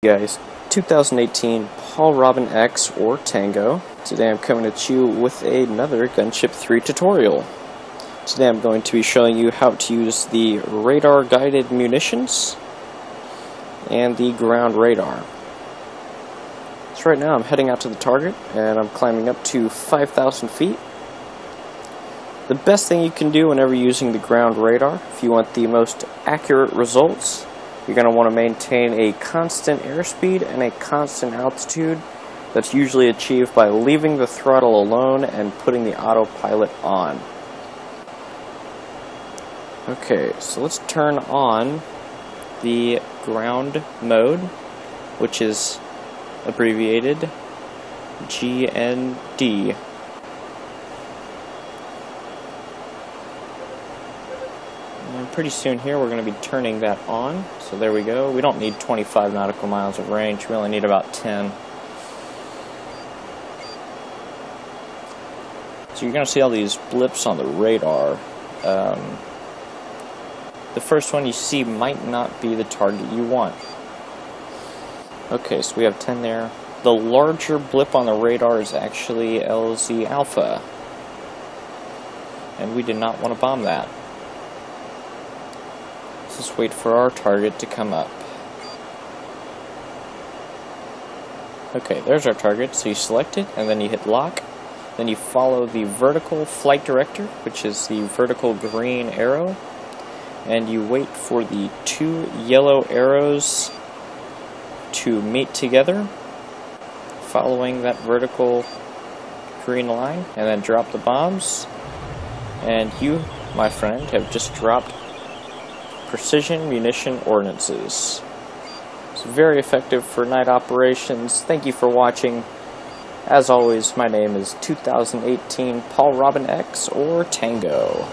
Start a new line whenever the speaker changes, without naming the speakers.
guys. 2018 Paul Robin X or Tango. Today I'm coming at you with another Gunship 3 tutorial. Today I'm going to be showing you how to use the radar guided munitions and the ground radar. So right now I'm heading out to the target and I'm climbing up to 5,000 feet. The best thing you can do whenever using the ground radar if you want the most accurate results you're going to want to maintain a constant airspeed and a constant altitude that's usually achieved by leaving the throttle alone and putting the autopilot on. Okay, so let's turn on the ground mode, which is abbreviated GND. And pretty soon here we're going to be turning that on. So there we go. We don't need 25 nautical miles of range. We only need about 10. So you're going to see all these blips on the radar. Um, the first one you see might not be the target you want. Okay, so we have 10 there. The larger blip on the radar is actually LZ Alpha. And we did not want to bomb that. Just wait for our target to come up. Okay, there's our target. So you select it, and then you hit lock. Then you follow the vertical flight director, which is the vertical green arrow. And you wait for the two yellow arrows to meet together, following that vertical green line, and then drop the bombs. And you, my friend, have just dropped precision munition ordnances. It's very effective for night operations. Thank you for watching. As always, my name is 2018 Paul Robin X or Tango.